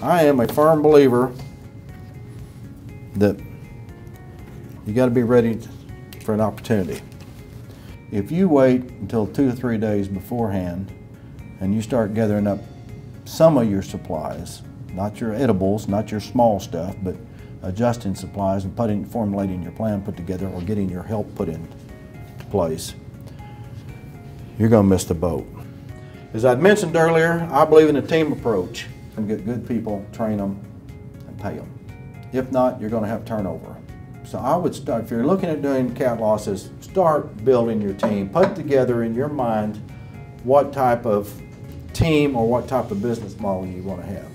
I am a firm believer that you got to be ready for an opportunity. If you wait until two or three days beforehand and you start gathering up some of your supplies, not your edibles, not your small stuff, but adjusting supplies and putting, formulating your plan put together or getting your help put in place, you're going to miss the boat. As I'd mentioned earlier, I believe in a team approach and get good people, train them, and pay them. If not, you're going to have turnover. So I would start, if you're looking at doing cat losses, start building your team. Put together in your mind what type of team or what type of business model you want to have.